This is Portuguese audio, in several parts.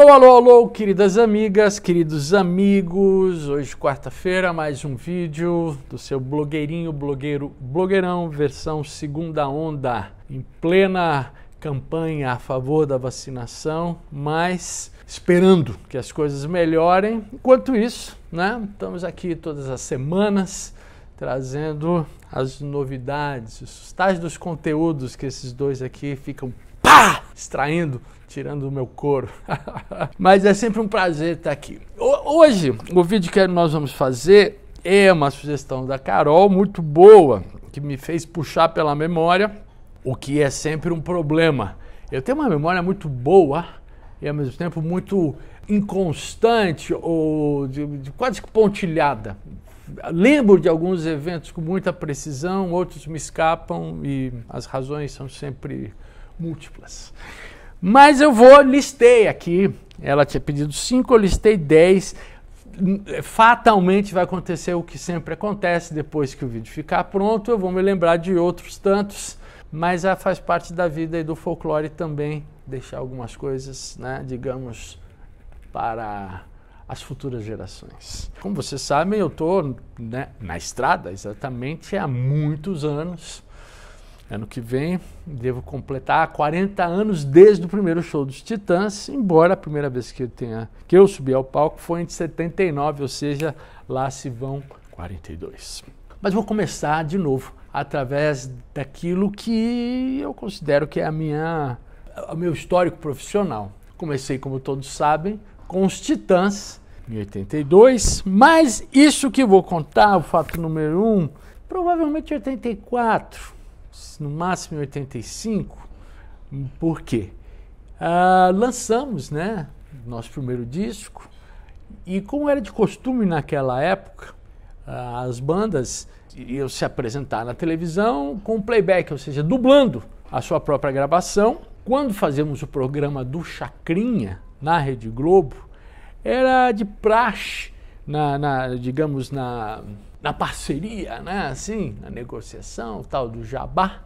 Alô, alô, alô, queridas amigas, queridos amigos. Hoje, quarta-feira, mais um vídeo do seu blogueirinho, blogueiro, blogueirão, versão segunda onda, em plena campanha a favor da vacinação, mas esperando que as coisas melhorem. Enquanto isso, né, estamos aqui todas as semanas trazendo as novidades, os tais dos conteúdos que esses dois aqui ficam pá, extraindo tirando o meu couro. Mas é sempre um prazer estar aqui. Hoje, o vídeo que nós vamos fazer é uma sugestão da Carol, muito boa, que me fez puxar pela memória, o que é sempre um problema. Eu tenho uma memória muito boa e ao mesmo tempo muito inconstante ou de, de quase que pontilhada. Lembro de alguns eventos com muita precisão, outros me escapam e as razões são sempre múltiplas. Mas eu vou, listei aqui. Ela tinha pedido cinco, eu listei dez. Fatalmente vai acontecer o que sempre acontece depois que o vídeo ficar pronto. Eu vou me lembrar de outros tantos, mas faz parte da vida e do folclore também deixar algumas coisas, né, digamos, para as futuras gerações. Como vocês sabem, eu estou né, na estrada exatamente há muitos anos Ano que vem devo completar 40 anos desde o primeiro show dos Titãs, embora a primeira vez que eu, tenha, que eu subi ao palco foi em 79, ou seja, lá se vão 42. Mas vou começar de novo através daquilo que eu considero que é a minha, o meu histórico profissional. Comecei, como todos sabem, com os Titãs em 82, mas isso que vou contar, o fato número um, provavelmente 84 no máximo em 85. Por quê? Ah, lançamos né, nosso primeiro disco e como era de costume naquela época, ah, as bandas iam se apresentar na televisão com playback, ou seja, dublando a sua própria gravação. Quando fazíamos o programa do Chacrinha na Rede Globo, era de praxe, na, na digamos, na na parceria, né, assim, na negociação, tal do jabá,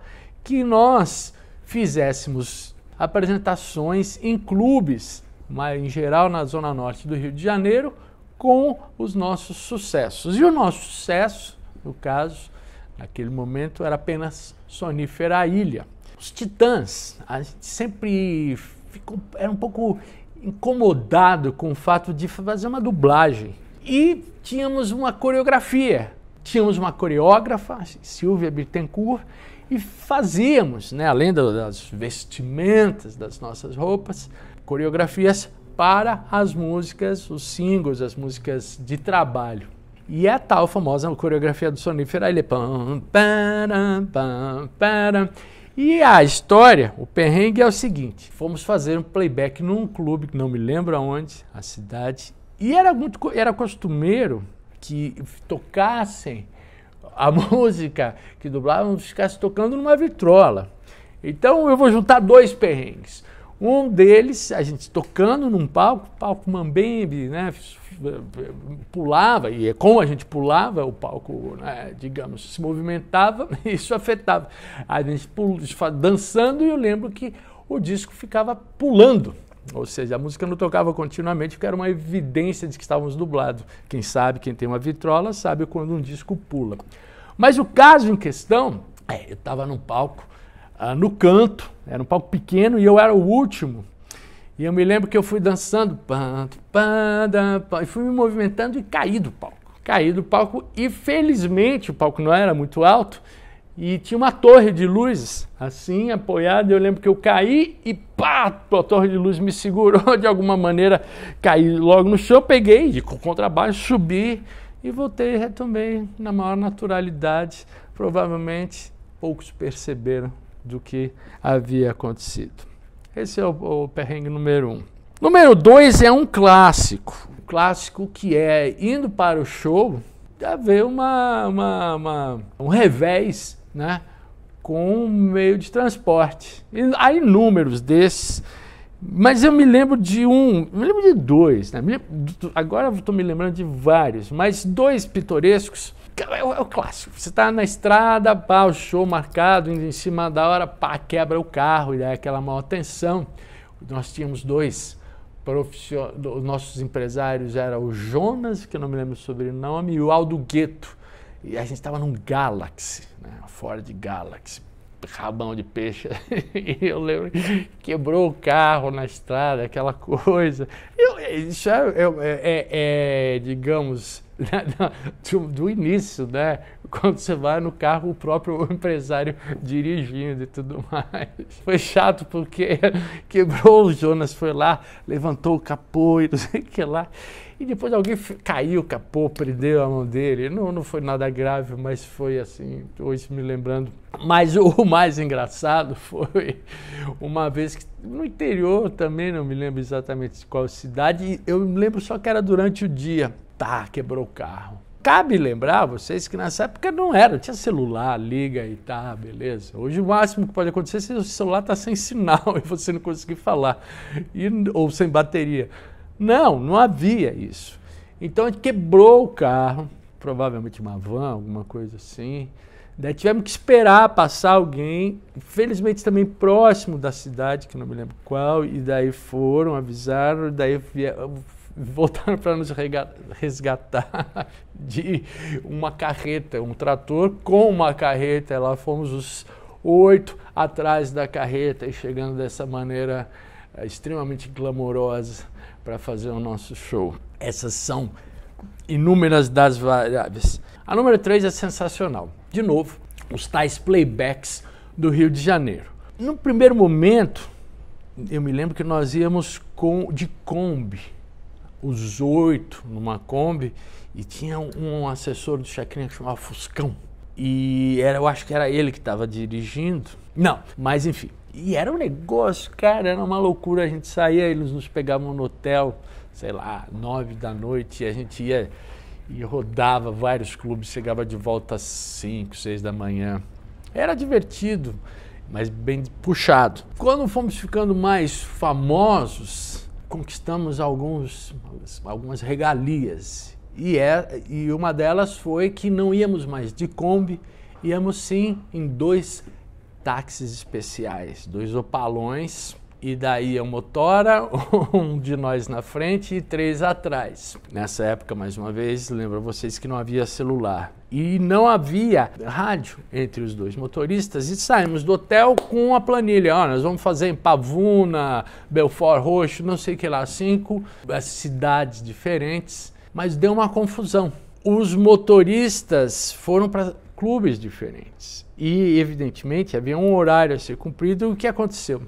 que nós fizéssemos apresentações em clubes, mas em geral na zona norte do Rio de Janeiro, com os nossos sucessos. E o nosso sucesso, no caso, naquele momento, era apenas Sonífera Ilha. Os Titãs, a gente sempre ficou, era um pouco incomodado com o fato de fazer uma dublagem e tínhamos uma coreografia. Tínhamos uma coreógrafa, Silvia Bittencourt, e fazíamos, né, além das vestimentas das nossas roupas, coreografias para as músicas, os singles, as músicas de trabalho. E é a tal famosa coreografia do sonífero, ele pam, pam, pam, pam. E a história, o perrengue é o seguinte: fomos fazer um playback num clube, não me lembro aonde, a cidade, e era muito era costumeiro que tocassem a música que dublavam, ficasse tocando numa vitrola. Então eu vou juntar dois perrengues. Um deles, a gente tocando num palco, palco Mambembe, né, pulava, e é como a gente pulava, o palco, né, digamos, se movimentava, isso afetava. A gente dançando e eu lembro que o disco ficava pulando. Ou seja, a música não tocava continuamente porque era uma evidência de que estávamos dublados. Quem sabe, quem tem uma vitrola, sabe quando um disco pula. Mas o caso em questão, é, eu estava num palco, ah, no canto, era um palco pequeno e eu era o último. E eu me lembro que eu fui dançando, e fui me movimentando e caí do palco. Caí do palco e felizmente o palco não era muito alto e tinha uma torre de luzes assim apoiada. Eu lembro que eu caí e pá, a torre de luz me segurou de alguma maneira. Caí logo no chão, peguei de contrabaixo, subi e voltei e retomei na maior naturalidade. Provavelmente poucos perceberam do que havia acontecido. Esse é o, o perrengue número um. Número dois é um clássico. Um clássico que é indo para o show, haver uma, uma, uma, um revés né, com um meio de transporte. E há inúmeros desses, mas eu me lembro de um, me lembro de dois, né? agora estou me lembrando de vários, mas dois pitorescos. É o, é o clássico. Você está na estrada, pá, o show marcado, em cima da hora, pá, quebra o carro, e dá aquela maior tensão. Nós tínhamos dois os nossos empresários eram o Jonas, que eu não me lembro o sobrenome, e o Aldo Gueto. E a gente estava num Galaxy, né? Ford Galaxy, rabão de peixe. e eu lembro que quebrou o carro na estrada, aquela coisa. Eu, isso é, é, é, é digamos, do, do, início, né? Quando você vai no carro, o próprio empresário dirigindo e tudo mais. Foi chato porque quebrou o Jonas, foi lá, levantou o capô e não sei o que lá. E depois alguém caiu, o capô, prendeu a mão dele. Não, não foi nada grave, mas foi assim, hoje me lembrando. Mas o mais engraçado foi uma vez que no interior também, não me lembro exatamente qual cidade, eu me lembro só que era durante o dia. Tá, quebrou o carro. Cabe lembrar vocês que nessa época não era, tinha celular, liga e tá, beleza. Hoje o máximo que pode acontecer é se o celular está sem sinal e você não conseguir falar, e, ou sem bateria. Não, não havia isso. Então a gente quebrou o carro, provavelmente uma van, alguma coisa assim. Daí tivemos que esperar passar alguém, infelizmente também próximo da cidade, que não me lembro qual, e daí foram, avisaram, daí voltaram para nos resgatar de uma carreta, um trator com uma carreta. Lá fomos os oito atrás da carreta e chegando dessa maneira eh, extremamente glamourosa para fazer o nosso show. Essas são inúmeras das variáveis. A número 3 é sensacional. De novo, os tais playbacks do Rio de Janeiro. No primeiro momento, eu me lembro que nós íamos com, de Kombi, os oito numa Kombi, e tinha um assessor do Chacrinha que chamava Fuscão. E era, eu acho que era ele que estava dirigindo. Não, mas enfim, e era um negócio, cara, era uma loucura. A gente saía, eles nos pegavam no hotel, sei lá, nove da noite, e a gente ia e rodava vários clubes, chegava de volta às cinco, seis da manhã. Era divertido, mas bem puxado. Quando fomos ficando mais famosos, conquistamos alguns, algumas regalias. E, é, e uma delas foi que não íamos mais de Kombi, íamos sim em dois táxis especiais, dois opalões, e daí a motora, um de nós na frente e três atrás. Nessa época, mais uma vez, lembro vocês que não havia celular. E não havia rádio entre os dois motoristas e saímos do hotel com a planilha. Ó, nós vamos fazer em Pavuna, Belfort Roxo, não sei que lá, cinco cidades diferentes, mas deu uma confusão. Os motoristas foram para clubes diferentes. E, evidentemente, havia um horário a ser cumprido. O que aconteceu?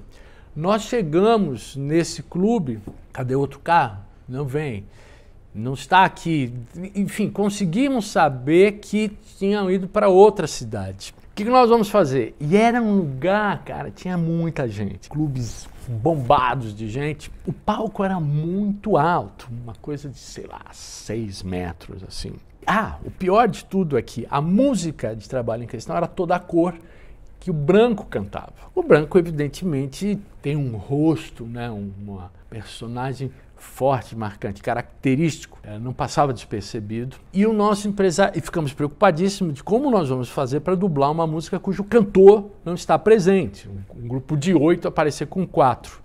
Nós chegamos nesse clube, cadê outro carro? Não vem. Não está aqui. Enfim, conseguimos saber que tinham ido para outra cidade. O que, que nós vamos fazer? E era um lugar, cara, tinha muita gente. Clubes bombados de gente. O palco era muito alto, uma coisa de, sei lá, seis metros, assim. Ah, o pior de tudo é que a música de trabalho em questão era toda a cor que o branco cantava. O branco, evidentemente, tem um rosto, né, uma personagem forte, marcante, característico, é, não passava despercebido. E o nosso empresário, e ficamos preocupadíssimos de como nós vamos fazer para dublar uma música cujo cantor não está presente. Um, um grupo de oito aparecer com quatro.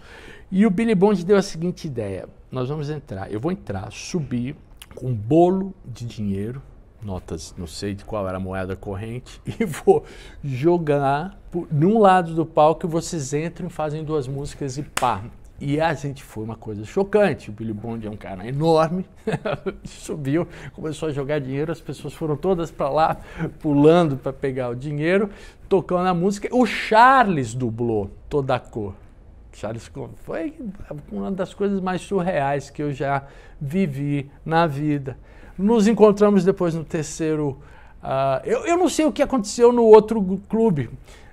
E o Billy Bond deu a seguinte ideia: nós vamos entrar, eu vou entrar, subir, com um bolo de dinheiro, notas, não sei de qual era a moeda corrente, e vou jogar por, num lado do palco e vocês entram e fazem duas músicas e pá. E a gente foi uma coisa chocante. O Billy Bond é um cara enorme, subiu, começou a jogar dinheiro, as pessoas foram todas para lá, pulando para pegar o dinheiro, tocando a música. O Charles dublou toda a cor. Charles foi uma das coisas mais surreais que eu já vivi na vida. Nos encontramos depois no terceiro. Uh, eu, eu não sei o que aconteceu no outro clube.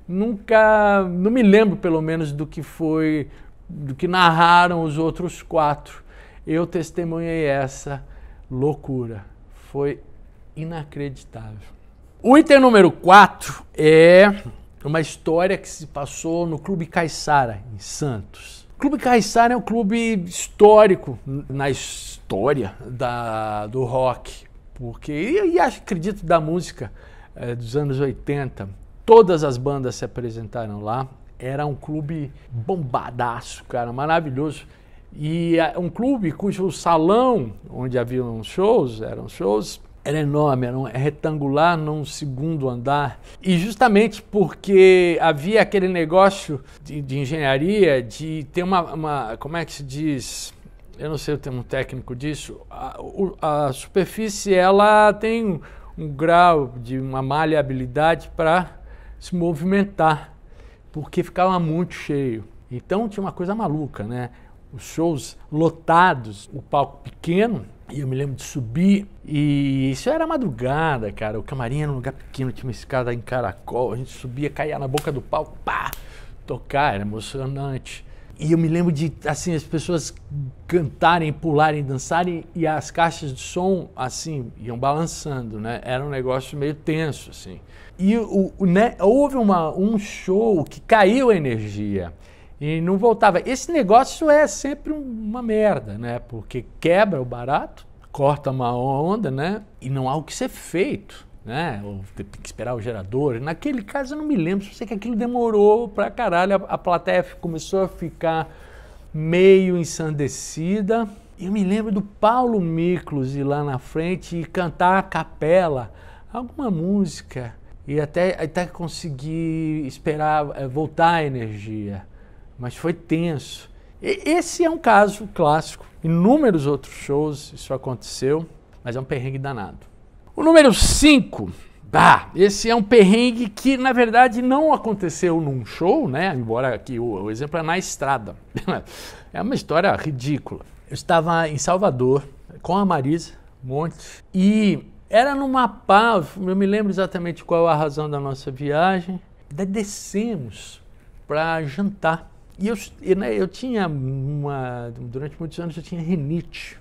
Nunca, não me lembro pelo menos do que foi, do que narraram os outros quatro. Eu testemunhei essa loucura. Foi inacreditável. O item número 4 é uma história que se passou no Clube Caiçara, em Santos. Clube Caiçara é um clube histórico na história da, do rock, porque, e, acredito da música é, dos anos 80. Todas as bandas se apresentaram lá. Era um clube bombadaço, cara, maravilhoso. E um clube cujo salão onde haviam shows, eram shows, era enorme, era um retangular num segundo andar. E justamente porque havia aquele negócio de, de engenharia de ter uma, uma, como é que se diz? Eu não sei o termo técnico disso. A, a superfície ela tem um, um grau de uma maleabilidade para se movimentar, porque ficava muito cheio. Então tinha uma coisa maluca, né? Os shows lotados, o palco pequeno, e eu me lembro de subir, e isso era madrugada, cara. O camarim era um lugar pequeno, tinha uma escada em caracol, a gente subia, caía na boca do palco, pá, tocar, era emocionante. E eu me lembro de, assim, as pessoas cantarem, pularem, dançarem e as caixas de som, assim, iam balançando, né? Era um negócio meio tenso, assim. E o, o né, houve uma, um show que caiu a energia e não voltava. Esse negócio é sempre uma merda, né? Porque quebra o barato, corta uma onda, né? E não há o que ser feito né? Ou tem que esperar o gerador. Naquele caso eu não me lembro, só sei que aquilo demorou pra caralho. A, a plateia começou a ficar meio ensandecida. Eu me lembro do Paulo Miklos ir lá na frente e cantar a capela, alguma música, e até, até conseguir esperar eh, voltar a energia. Mas foi tenso. E, esse é um caso clássico. Inúmeros outros shows isso aconteceu, mas é um perrengue danado. O número 5, ah, esse é um perrengue que na verdade não aconteceu num show, né? Embora aqui o, o exemplo é na estrada. é uma história ridícula. Eu estava em Salvador com a Marisa Montes e era numa pá, eu me lembro exatamente qual a razão da nossa viagem. Descemos para jantar. E eu, né, eu tinha uma. Durante muitos anos eu tinha rinite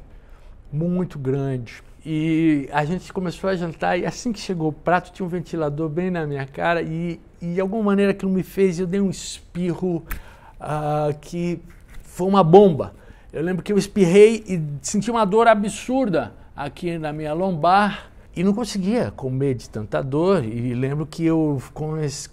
muito grande. E a gente começou a jantar e assim que chegou o prato tinha um ventilador bem na minha cara e, e de alguma maneira aquilo me fez, eu dei um espirro uh, que foi uma bomba. Eu lembro que eu espirrei e senti uma dor absurda aqui na minha lombar e não conseguia comer de tanta dor e lembro que eu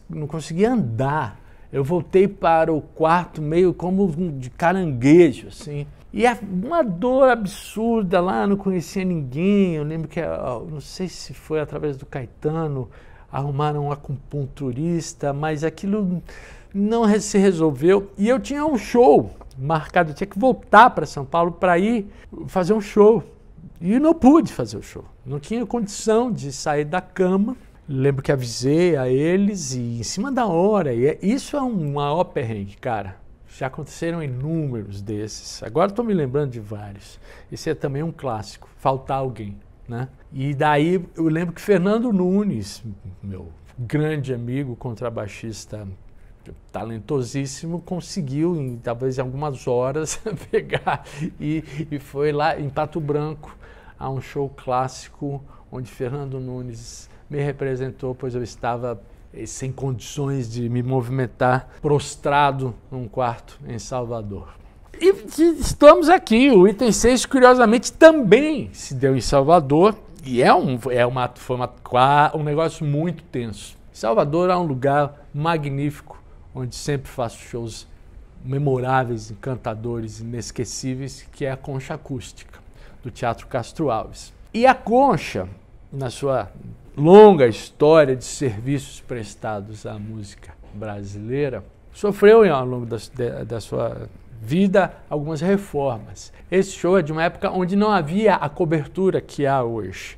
não conseguia andar. Eu voltei para o quarto meio como de caranguejo, assim. E é uma dor absurda lá, não conhecia ninguém. Eu lembro que, não sei se foi através do Caetano, arrumaram um acupunturista, mas aquilo não se resolveu. E eu tinha um show marcado, eu tinha que voltar para São Paulo para ir fazer um show. E não pude fazer o show. Não tinha condição de sair da cama. Lembro que avisei a eles e em cima da hora. E é, isso é um maior perrengue, cara. Já aconteceram inúmeros desses. Agora estou me lembrando de vários. Esse é também um clássico, faltar alguém. Né? E daí eu lembro que Fernando Nunes, meu grande amigo contrabaixista talentosíssimo, conseguiu em talvez em algumas horas pegar e, e foi lá em Pato Branco a um show clássico onde Fernando Nunes me representou, pois eu estava sem condições de me movimentar, prostrado num quarto em Salvador. E estamos aqui, o item 6, curiosamente, também se deu em Salvador, e é um, é uma, foi uma, um negócio muito tenso. Salvador é um lugar magnífico, onde sempre faço shows memoráveis, encantadores, inesquecíveis, que é a Concha Acústica, do Teatro Castro Alves. E a Concha, na sua longa história de serviços prestados à música brasileira, sofreu ao longo da, da sua vida algumas reformas. Esse show é de uma época onde não havia a cobertura que há hoje,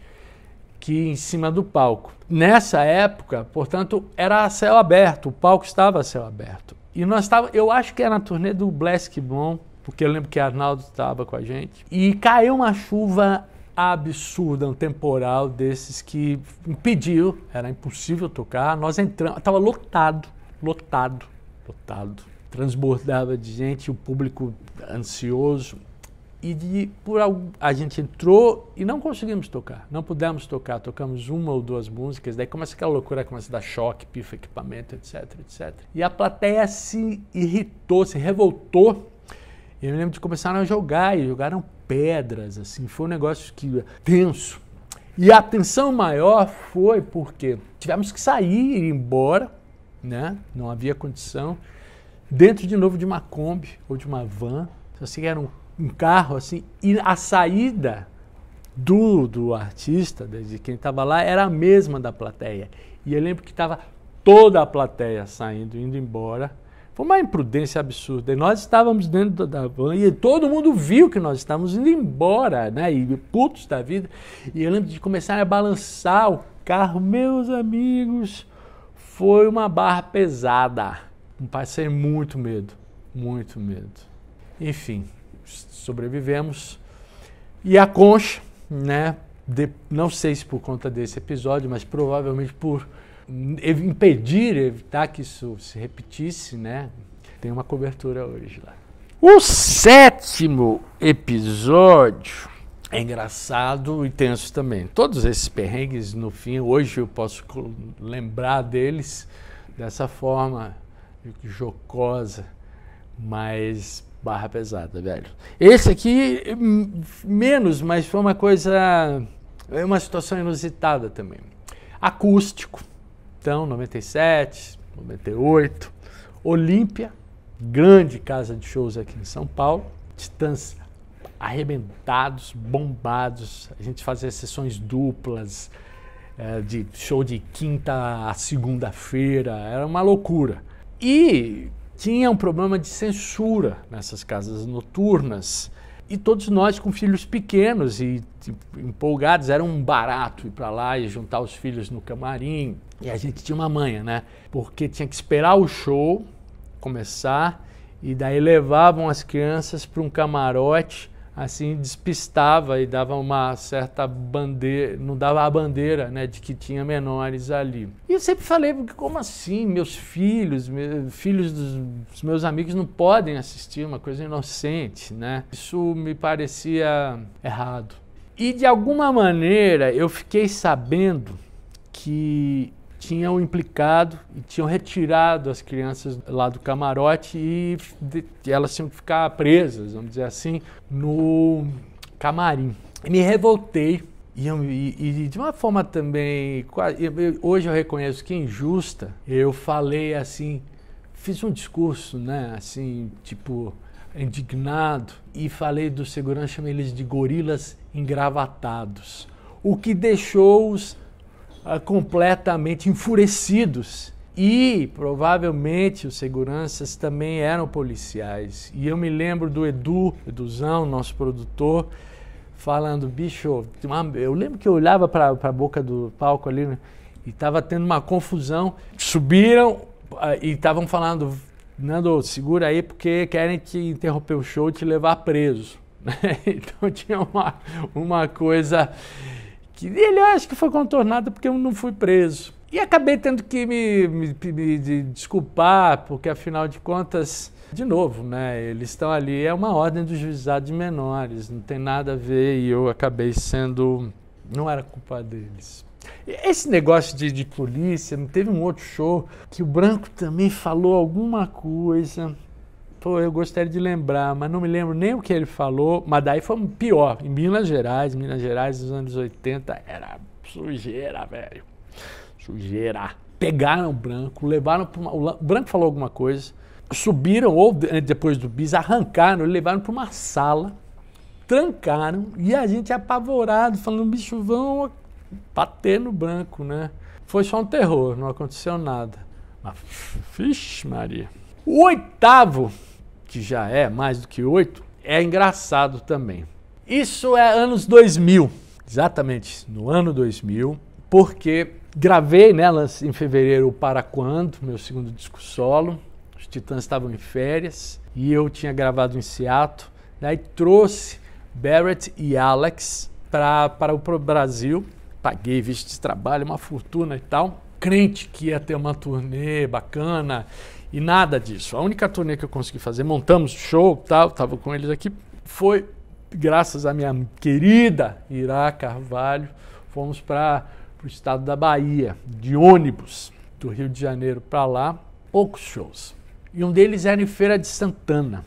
que em cima do palco. Nessa época, portanto, era a céu aberto, o palco estava a céu aberto. E nós estava, eu acho que era na turnê do Black Blom, porque eu lembro que Arnaldo estava com a gente. E caiu uma chuva absurda, um temporal desses que impediu, era impossível tocar. Nós entramos, estava lotado, lotado, lotado. Transbordava de gente, o público ansioso. E de, por a gente entrou e não conseguimos tocar, não pudemos tocar, tocamos uma ou duas músicas, daí começa aquela loucura, começa a dar choque, pifa equipamento, etc, etc. E a plateia se irritou, se revoltou eu me lembro de começaram a jogar e jogaram pedras, assim, foi um negócio que tenso. E a tensão maior foi porque tivemos que sair e ir embora, né? Não havia condição. Dentro de novo de uma Kombi ou de uma van, só sei que eram um carro assim, e a saída do, do artista, de quem estava lá, era a mesma da plateia. E eu lembro que estava toda a plateia saindo, indo embora. Foi uma imprudência absurda. E nós estávamos dentro da van e todo mundo viu que nós estávamos indo embora, né? E putos da vida. E eu lembro de começar a balançar o carro. Meus amigos, foi uma barra pesada. Passei muito medo, muito medo. Enfim, sobrevivemos. E a concha, né? De, não sei se por conta desse episódio, mas provavelmente por impedir, evitar que isso se repetisse, né? Tem uma cobertura hoje lá. O sétimo episódio é engraçado e tenso também. Todos esses perrengues, no fim, hoje eu posso lembrar deles dessa forma jocosa, mas barra pesada, velho. Esse aqui, menos, mas foi uma coisa, é uma situação inusitada também. Acústico então, 97, 98. Olímpia, grande casa de shows aqui em São Paulo. Titãs arrebentados, bombados. A gente fazia sessões duplas, é, de show de quinta a segunda-feira. Era uma loucura. E tinha um problema de censura nessas casas noturnas. E todos nós com filhos pequenos e tipo, empolgados, era um barato ir para lá e juntar os filhos no camarim. E a gente tinha uma manha, né? Porque tinha que esperar o show começar e daí levavam as crianças para um camarote assim despistava e dava uma certa bandeira, não dava a bandeira, né, de que tinha menores ali. E eu sempre falei, como assim, meus filhos, meus, filhos dos meus amigos não podem assistir uma coisa inocente, né? Isso me parecia errado. E de alguma maneira eu fiquei sabendo que tinham implicado e tinham retirado as crianças lá do camarote e, elas tinham que ficar presas, vamos dizer assim, no camarim. Me revoltei e, e, e, de uma forma também, hoje eu reconheço que injusta, eu falei assim, fiz um discurso, né, assim, tipo, indignado, e falei do segurança, chamei eles de gorilas engravatados, o que deixou-os completamente enfurecidos. E provavelmente os seguranças também eram policiais. E eu me lembro do Edu, Eduzão, nosso produtor, falando, bicho, eu lembro que eu olhava para a boca do palco ali né, e estava tendo uma confusão. Subiram uh, e estavam falando, Nando, segura aí porque querem te interromper o show e te levar preso. então tinha uma, uma coisa que ele acho que foi contornado porque eu não fui preso. E acabei tendo que me, me, me desculpar, porque afinal de contas, de novo, né, eles estão ali, é uma ordem do juizado de menores, não tem nada a ver e eu acabei sendo. não era culpa deles. Esse negócio de, de polícia, teve um outro show que o Branco também falou alguma coisa Eu gostaria de lembrar, mas não me lembro nem o que ele falou. Mas daí foi pior. Em Minas Gerais, Minas Gerais dos anos 80, era sujeira, velho. Sujeira. Pegaram o branco, levaram para uma. O branco falou alguma coisa, subiram, ou depois do bis, arrancaram, levaram para uma sala, trancaram, e a gente apavorado, falando, bicho, vão bater no branco, né? Foi só um terror, não aconteceu nada. Mas, vixe, Maria. O oitavo que já é mais do que oito, é engraçado também. Isso é anos 2000, exatamente no ano 2000, porque gravei nelas em fevereiro Para Quando, meu segundo disco solo. Os Titãs estavam em férias e eu tinha gravado em Seattle. Daí trouxe Barrett e Alex para o Brasil. Paguei visto de trabalho, uma fortuna e tal. Crente que ia ter uma turnê bacana e nada disso. A única turnê que eu consegui fazer, montamos show, tal, tava com eles aqui, foi graças à minha querida Irá Carvalho, fomos para o estado da Bahia, de ônibus, do Rio de Janeiro para lá, poucos shows. E um deles era em Feira de Santana,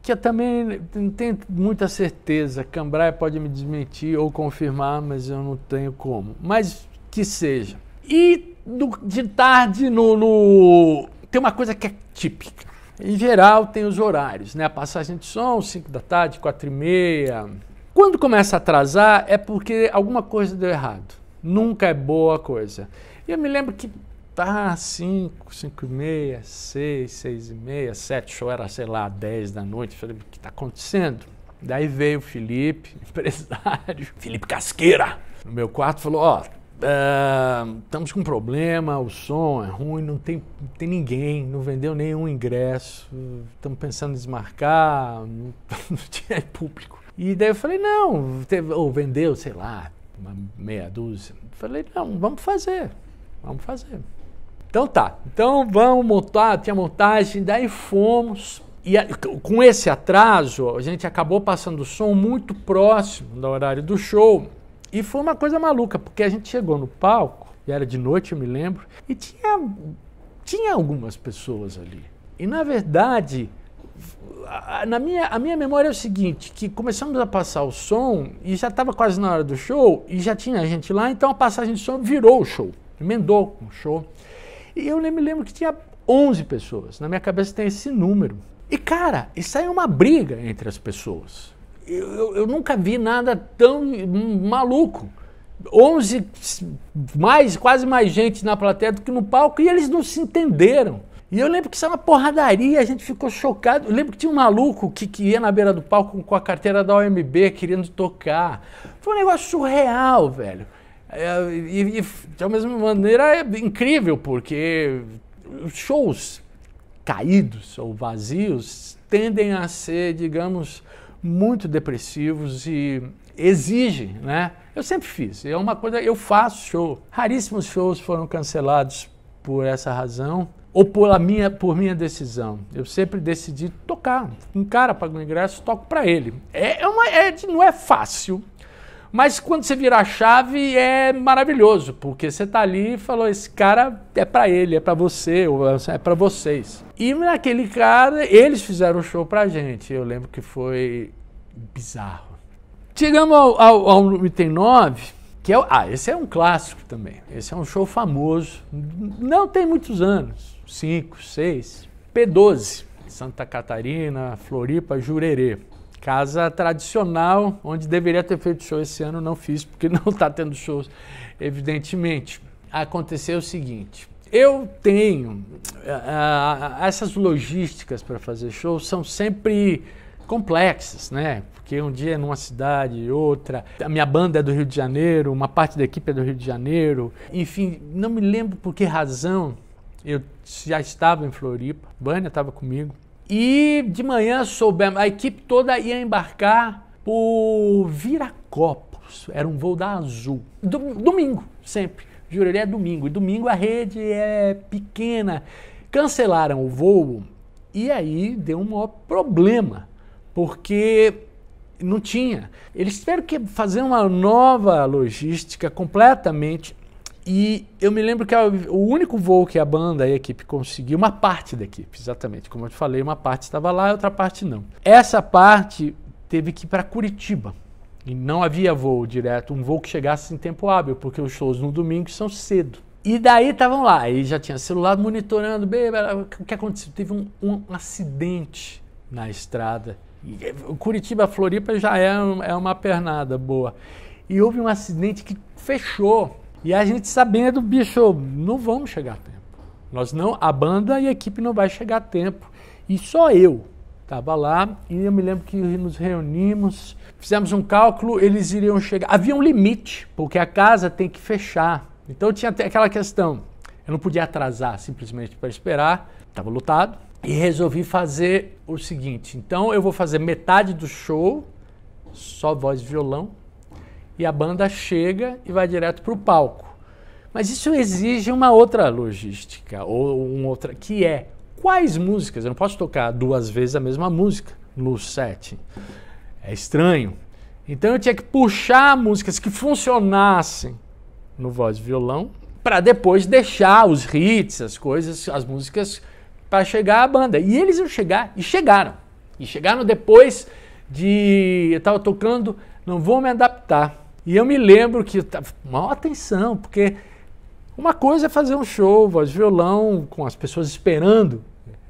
que eu também não tenho muita certeza. Cambraia pode me desmentir ou confirmar, mas eu não tenho como. Mas que seja. E do, de tarde no, no tem uma coisa que é típica. Em geral, tem os horários, né? A passagem de som, 5 da tarde, 4 e meia. Quando começa a atrasar, é porque alguma coisa deu errado. Nunca é boa coisa. E eu me lembro que tá 5, 5 e meia, 6, 6 e meia, 7, show era, sei lá, 10 da noite. Falei, o que está acontecendo? Daí veio o Felipe, empresário, Felipe Casqueira, no meu quarto, falou, ó, oh, Uh, estamos com um problema, o som é ruim, não tem, não tem ninguém, não vendeu nenhum ingresso, estamos pensando em desmarcar, não, não tinha público. E daí eu falei, não, teve, ou vendeu, sei lá, uma meia dúzia. Falei, não, vamos fazer, vamos fazer. Então tá, então vamos montar, tinha montagem, daí fomos. E a, com esse atraso, a gente acabou passando o som muito próximo do horário do show. E foi uma coisa maluca, porque a gente chegou no palco, e era de noite, eu me lembro, e tinha, tinha algumas pessoas ali. E na verdade, na minha, a minha memória é o seguinte, que começamos a passar o som e já estava quase na hora do show e já tinha gente lá, então a passagem de som virou o show, emendou o show. E eu me lembro que tinha 11 pessoas, na minha cabeça tem esse número. E cara, isso aí é uma briga entre as pessoas eu, eu nunca vi nada tão maluco. 11 mais, quase mais gente na plateia do que no palco e eles não se entenderam. E eu lembro que isso é uma porradaria, a gente ficou chocado. Eu lembro que tinha um maluco que, que ia na beira do palco com a carteira da OMB querendo tocar. Foi um negócio surreal, velho. É, e, e de mesma maneira é incrível, porque shows caídos ou vazios tendem a ser, digamos, muito depressivos e exigem, né? Eu sempre fiz, é uma coisa, eu faço show. Raríssimos shows foram cancelados por essa razão ou por minha, por minha decisão. Eu sempre decidi tocar. Um cara paga o ingresso, toco para ele. É, é uma, é, não é fácil, mas quando você vira a chave é maravilhoso, porque você tá ali e falou: esse cara é para ele, é para você, é para vocês. E naquele cara, eles fizeram o show pra gente. Eu lembro que foi bizarro. Chegamos ao, ao, ao Item 9, que é. Ah, esse é um clássico também. Esse é um show famoso. Não tem muitos anos 5, 6. P12, Santa Catarina, Floripa, Jurerê casa tradicional, onde deveria ter feito show esse ano, não fiz, porque não está tendo shows, evidentemente. Aconteceu o seguinte: eu tenho. Uh, essas logísticas para fazer shows são sempre complexas, né? Porque um dia é numa cidade, outra. A minha banda é do Rio de Janeiro, uma parte da equipe é do Rio de Janeiro. Enfim, não me lembro por que razão eu já estava em Floripa. Vânia estava comigo. E de manhã soubemos, a equipe toda ia embarcar por Viracopos, era um voo da Azul. Domingo, sempre. Jurerê é domingo. E domingo a rede é pequena. Cancelaram o voo e aí deu um maior problema, porque não tinha. Eles tiveram que fazer uma nova logística completamente e eu me lembro que o único voo que a banda e a equipe conseguiu, uma parte da equipe, exatamente, como eu te falei, uma parte estava lá e outra parte não. Essa parte teve que ir para Curitiba. E não havia voo direto, um voo que chegasse em tempo hábil, porque os shows no domingo são cedo. E daí estavam lá, e já tinha celular monitorando, bem, o que aconteceu? Teve um, um acidente na estrada. E, Curitiba, Floripa já é, é uma pernada boa. E houve um acidente que fechou e a gente sabendo, bicho, não vamos chegar a tempo. Nós não, a banda e a equipe não vai chegar a tempo. E só eu estava lá e eu me lembro que nos reunimos, fizemos um cálculo, eles iriam chegar. Havia um limite, porque a casa tem que fechar. Então tinha aquela questão. Eu não podia atrasar simplesmente para esperar, estava lotado. E resolvi fazer o seguinte: então eu vou fazer metade do show, só voz e violão, e a banda chega e vai direto para o palco. Mas isso exige uma outra logística, ou uma outra, que é quais músicas? Eu não posso tocar duas vezes a mesma música no set. É estranho. Então eu tinha que puxar músicas que funcionassem no voz e violão para depois deixar os hits, as coisas, as músicas para chegar à banda. E eles iam chegar e chegaram. E chegaram depois de eu estava tocando, não vou me adaptar. E eu me lembro que maior atenção, porque uma coisa é fazer um show, voz violão, com as pessoas esperando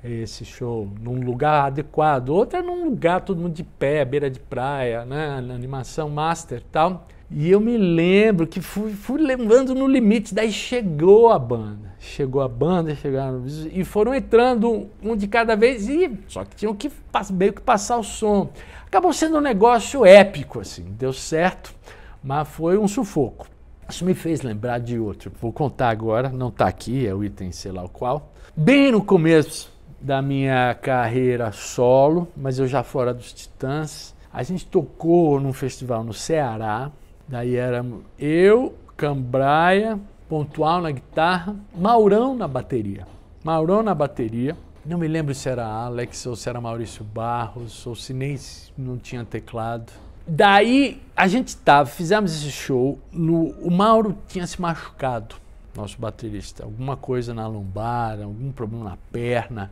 esse show num lugar adequado, outro é num lugar todo mundo de pé, beira de praia, né, na animação master tal. E eu me lembro que fui, fui lembrando no limite, daí chegou a banda. Chegou a banda, chegaram e foram entrando um de cada vez e só que tinham que meio que passar o som. Acabou sendo um negócio épico assim, deu certo, mas foi um sufoco. Isso me fez lembrar de outro. Vou contar agora, não está aqui, é o item sei lá o qual. Bem no começo da minha carreira solo, mas eu já fora dos Titãs, a gente tocou num festival no Ceará, Daí era eu, Cambraia, Pontual na guitarra, Maurão na bateria. Maurão na bateria. Não me lembro se era Alex ou se era Maurício Barros ou se nem não tinha teclado. Daí a gente tava, fizemos esse show. No, o Mauro tinha se machucado, nosso baterista, alguma coisa na lombar, algum problema na perna.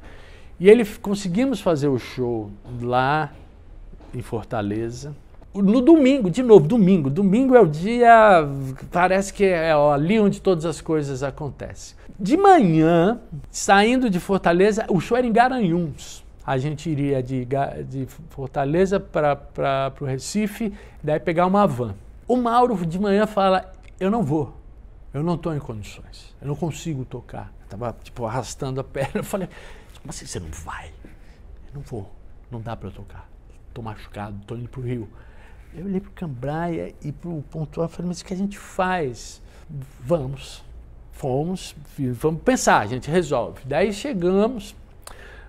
E ele conseguimos fazer o show lá em Fortaleza no domingo, de novo, domingo. Domingo é o dia, parece que é ali onde todas as coisas acontecem. De manhã, saindo de Fortaleza, o show era em Garanhuns. A gente iria de, de Fortaleza para o Recife, daí pegar uma van. O Mauro de manhã fala: Eu não vou, eu não estou em condições, eu não consigo tocar. Estava tipo arrastando a perna. Eu falei: Como assim você não vai? Eu não vou, não dá para tocar. Estou machucado, estou indo para o Rio. Eu olhei para o Cambraia e para o Pontual e falei, mas o que a gente faz? Vamos. Fomos, vamos pensar, a gente resolve. Daí chegamos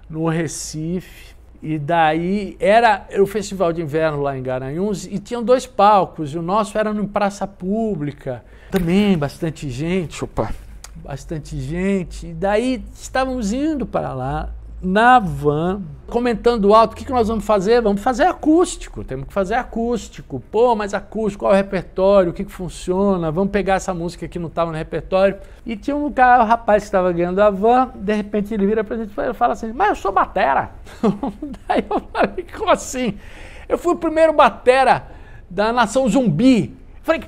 no Recife, e daí era o festival de inverno lá em Garanhuns e tinham dois palcos. E o nosso era no praça pública. Também bastante gente, opa, bastante gente. E daí estávamos indo para lá na van, comentando alto, o que, que nós vamos fazer? Vamos fazer acústico, temos que fazer acústico. Pô, mas acústico, qual é o repertório, o que, que funciona? Vamos pegar essa música que não estava no repertório. E tinha um cara, o um rapaz que estava ganhando a van, de repente ele vira pra gente e fala assim, mas eu sou batera. Daí eu falei, como assim? Eu fui o primeiro batera da Nação Zumbi. Eu falei,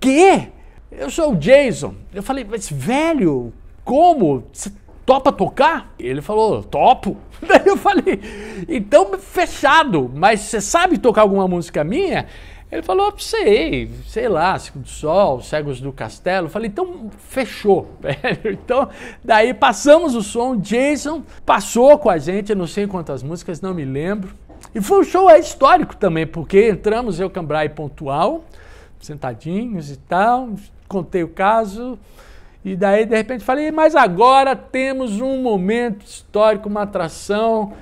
quê? Eu sou o Jason. Eu falei, mas velho, como? Você topa tocar? Ele falou, topo. Daí eu falei, então fechado, mas você sabe tocar alguma música minha? Ele falou, sei, sei lá, Segundo Sol, Cegos do Castelo. Eu falei, então fechou, velho. Então, daí passamos o som, Jason passou com a gente, eu não sei quantas músicas, não me lembro. E foi um show é, histórico também, porque entramos eu, Cambrai Pontual, sentadinhos e tal, contei o caso, e daí, de repente, falei, mas agora temos um momento histórico, uma atração.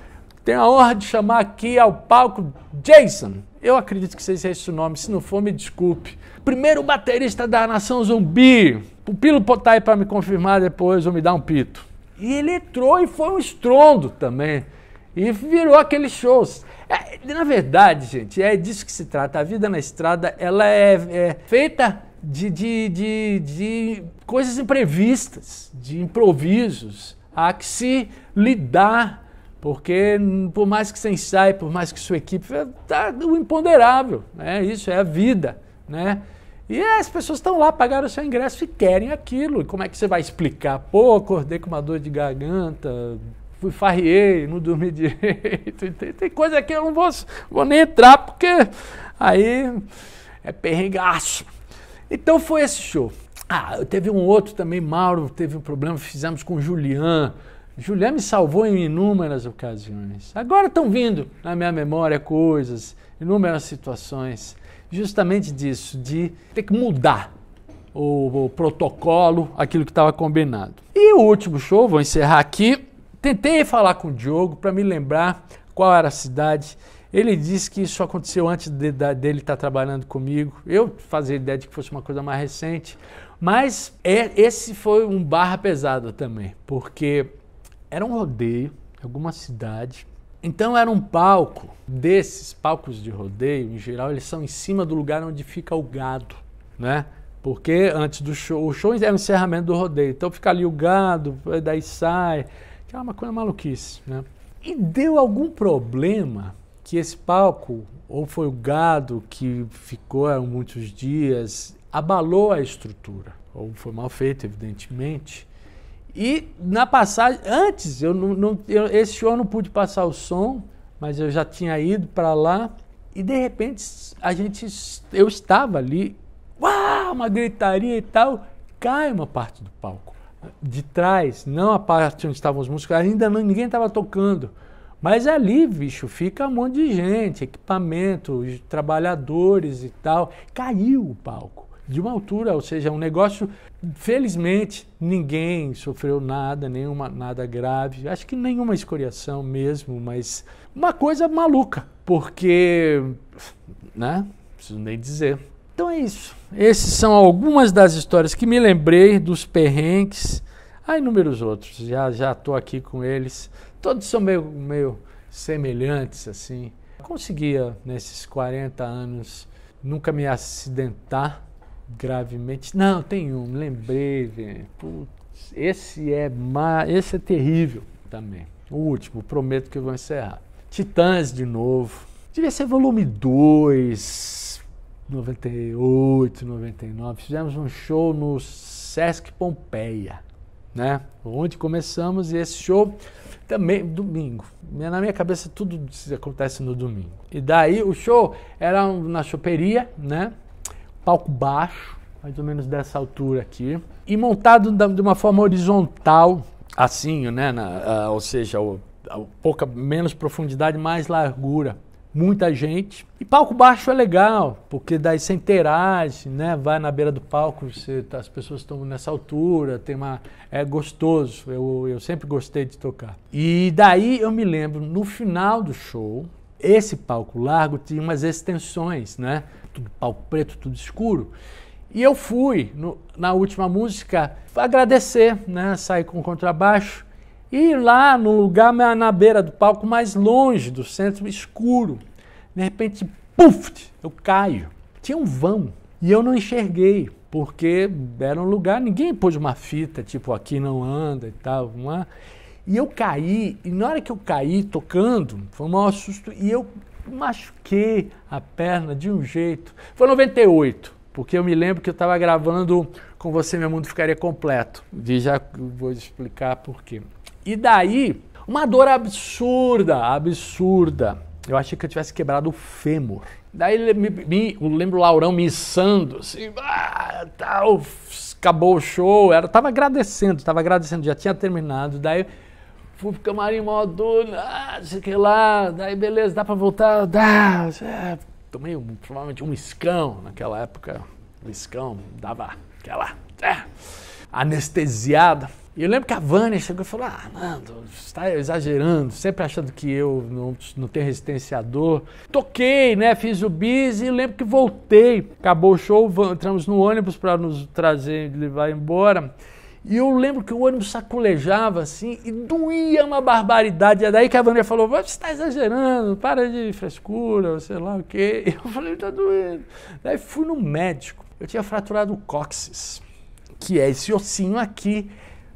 Tenho a honra de chamar aqui ao palco Jason. Eu acredito que seja esse o nome, se não for, me desculpe. Primeiro baterista da Nação Zumbi. O Pilo tá aí para me confirmar depois ou me dar um pito. E ele entrou e foi um estrondo também. E virou aqueles shows. É, na verdade, gente, é disso que se trata. A vida na estrada, ela é, é feita de, de, de, de coisas imprevistas, de improvisos. Há que se lidar, porque por mais que você ensaie, por mais que sua equipe, está o imponderável, né? isso é a vida. Né? E as pessoas estão lá, pagaram o seu ingresso e querem aquilo. E como é que você vai explicar? Pô, acordei com uma dor de garganta, fui farriei, não dormi direito. Tem, tem coisa que eu não vou, vou nem entrar, porque aí é perrengaço. Então foi esse show. Ah, teve um outro também, Mauro teve um problema, fizemos com o Julian. Julian me salvou em inúmeras ocasiões. Agora estão vindo na minha memória coisas, inúmeras situações, justamente disso, de ter que mudar o, o protocolo, aquilo que estava combinado. E o último show, vou encerrar aqui. Tentei falar com o Diogo para me lembrar qual era a cidade. Ele disse que isso aconteceu antes de, de, dele estar trabalhando comigo. Eu fazia ideia de que fosse uma coisa mais recente. Mas é, esse foi um barra pesada também, porque era um rodeio alguma cidade. Então era um palco desses palcos de rodeio, em geral, eles são em cima do lugar onde fica o gado, né? Porque antes do show, o show é o encerramento do rodeio. Então fica ali o gado, daí sai, que é uma coisa maluquice, né? E deu algum problema que esse palco, ou foi o gado que ficou há muitos dias, abalou a estrutura, ou foi mal feito, evidentemente, E na passagem, antes, eu não, não eu, esse show eu não pude passar o som, mas eu já tinha ido para lá e de repente a gente, eu estava ali, uau, uma gritaria e tal, cai uma parte do palco de trás, não a parte onde estavam os músicos, ainda não, ninguém estava tocando. Mas ali, bicho, fica um monte de gente, equipamento, trabalhadores e tal. Caiu o palco de uma altura, ou seja, um negócio. Felizmente, ninguém sofreu nada, nenhuma nada grave. Acho que nenhuma escoriação mesmo, mas uma coisa maluca, porque, né? Preciso nem dizer. Então é isso. Esses são algumas das histórias que me lembrei dos perrengues. Há inúmeros outros. Já já estou aqui com eles todos são meio, meio semelhantes, assim. Conseguia, nesses 40 anos, nunca me acidentar gravemente. Não, tem um, lembrei, velho. Esse é, ma... esse é terrível também. O último, prometo que eu vou encerrar. Titãs de novo. Devia ser volume 2, 98, 99. Fizemos um show no Sesc Pompeia, né? Onde começamos e esse show também domingo. Na minha cabeça tudo acontece no domingo. E daí o show era na choperia, né? Palco baixo, mais ou menos dessa altura aqui, e montado de uma forma horizontal, assim, né? Na, uh, ou seja, o, pouca menos profundidade, mais largura muita gente. E palco baixo é legal, porque daí você interage, né? Vai na beira do palco, você, tá, as pessoas estão nessa altura, tem uma é gostoso. Eu, eu sempre gostei de tocar. E daí eu me lembro no final do show, esse palco largo tinha umas extensões, né? Tudo pau preto, tudo escuro. E eu fui no, na última música agradecer, né? Sair com o contrabaixo e lá no lugar na beira do palco, mais longe do centro, escuro. De repente, puf, eu caio. Tinha um vão e eu não enxerguei, porque era um lugar, ninguém pôs uma fita, tipo, aqui não anda e tal. Uma... E eu caí, e na hora que eu caí tocando, foi um maior susto, e eu machuquei a perna de um jeito. Foi 98, porque eu me lembro que eu estava gravando com você, meu mundo ficaria completo. E já vou explicar por quê. E daí, uma dor absurda, absurda. Eu achei que eu tivesse quebrado o fêmur. Daí me, me, eu lembro o Laurão me içando, assim, ah, tal, acabou o show. Era, tava agradecendo, tava agradecendo, já tinha terminado. Daí fui pro camarim mó dor, ah, sei que lá, daí beleza, dá pra voltar, dá. É, tomei um, provavelmente um escão naquela época. Um escão, dava aquela é, anestesiada. E eu lembro que a Vânia chegou e falou: Ah, Nando, você está exagerando, sempre achando que eu não, não tenho resistência à dor. Toquei, né? Fiz o bis e lembro que voltei. Acabou o show, entramos no ônibus para nos trazer e levar embora. E eu lembro que o ônibus saculejava assim e doía uma barbaridade. É daí que a Vânia falou: Você está exagerando, para de frescura, sei lá o quê. E eu falei: Está doendo. Daí fui no médico. Eu tinha fraturado o cóccix, que é esse ossinho aqui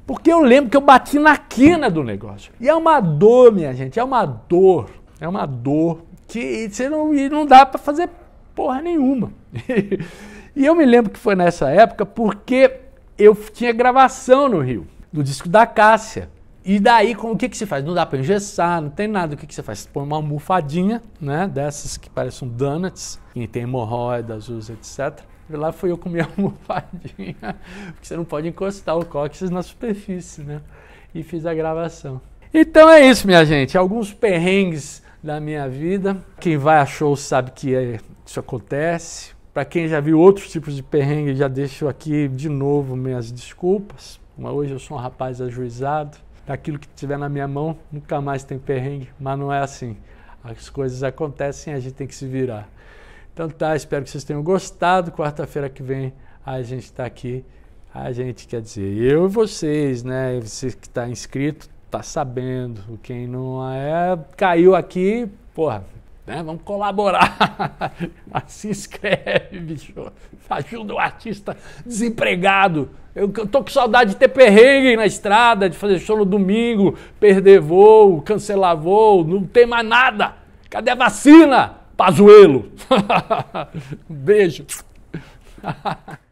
porque eu lembro que eu bati na quina do negócio. E é uma dor, minha gente, é uma dor. É uma dor que você não, não dá para fazer porra nenhuma. e eu me lembro que foi nessa época porque eu tinha gravação no Rio, do disco da Cássia. E daí, com, o que, que se faz? Não dá para engessar, não tem nada. O que, que você faz? Põe uma almofadinha, né? Dessas que parecem donuts, que tem hemorroidas, usa, etc. Lá foi eu com minha almofadinha, porque você não pode encostar o cóccix na superfície, né? E fiz a gravação. Então é isso, minha gente. Alguns perrengues da minha vida. Quem vai a show sabe que é, isso acontece. Para quem já viu outros tipos de perrengue, já deixo aqui de novo minhas desculpas. Hoje eu sou um rapaz ajuizado. Daquilo que tiver na minha mão, nunca mais tem perrengue, mas não é assim. As coisas acontecem e a gente tem que se virar. Então tá, espero que vocês tenham gostado. Quarta-feira que vem a gente está aqui. A gente quer dizer, eu e vocês, né? Você que está inscrito, tá sabendo. Quem não é, caiu aqui, porra, né? Vamos colaborar. Se inscreve, bicho. Ajuda o artista desempregado. Eu, eu tô com saudade de ter perrengue na estrada, de fazer show no domingo, perder voo, cancelar voo, não tem mais nada. Cadê a vacina? Pazuelo. Beijo.